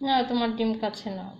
না তোমার ডিম কাছে নাও।